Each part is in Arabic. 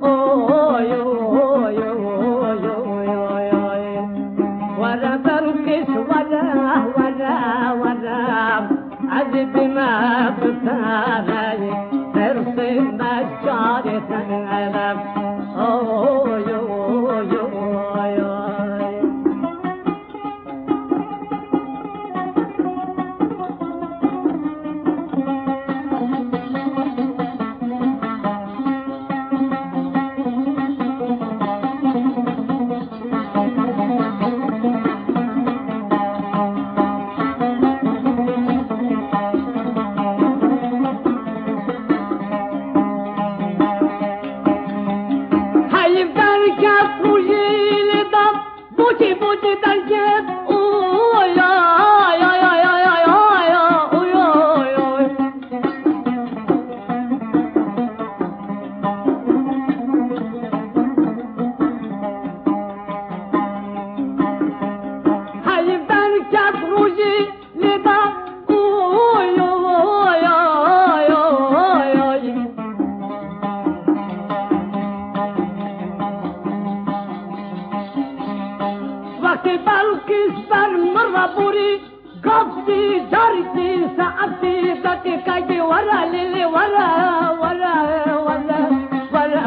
او وڏا در ڪس وڏا وڏا وڏا اڄ دن ಕೂತಿದ್ದ وقتی بلکیس بر مرا بوری گفتی دارتی سعبتی دتی کجی ورا لیلی ورا ورا ورا ورا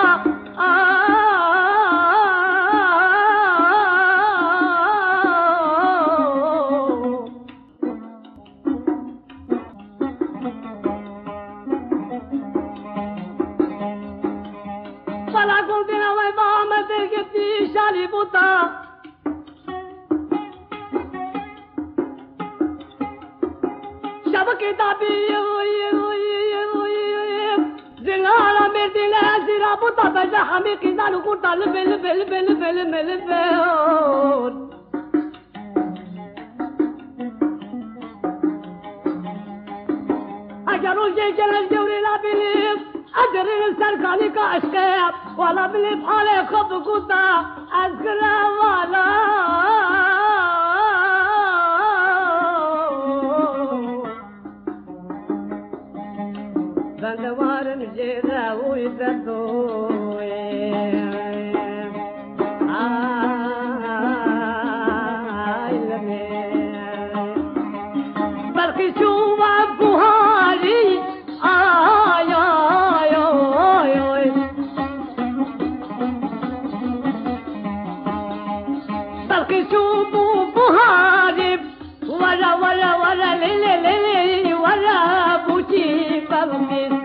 होता। शब के तापी जिला हमें किसान को तल बिल बिल बिल बिल बिल बिल। Yo أجري السرقاني كأشكاب ولا بلي بحالي خط قطة. أذكر ولا بندوار مجيدا ويسدو مكسوب وبهارب ورا ورا ورا ليلي ليلي ورا بوتي فرمي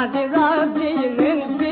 Hadi Rabbimin